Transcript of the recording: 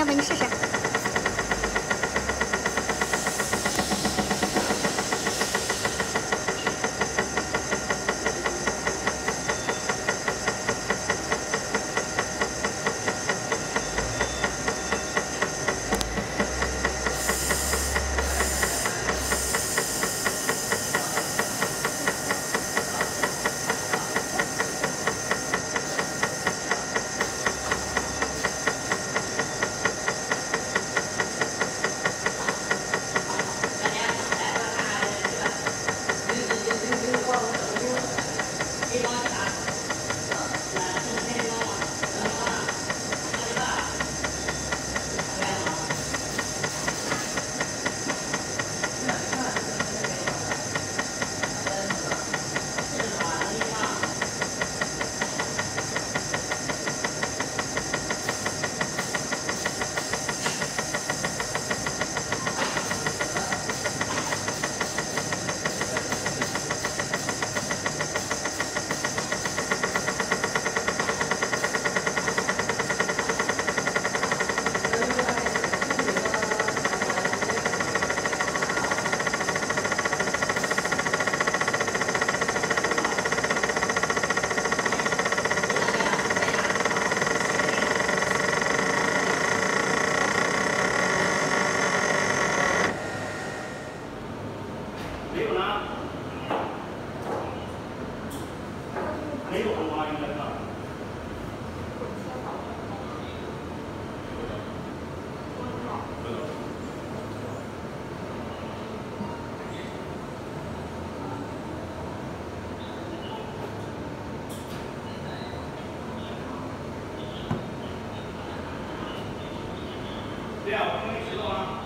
要不你试试。没有红花鱼的啊。对啊，我们可以知道啊。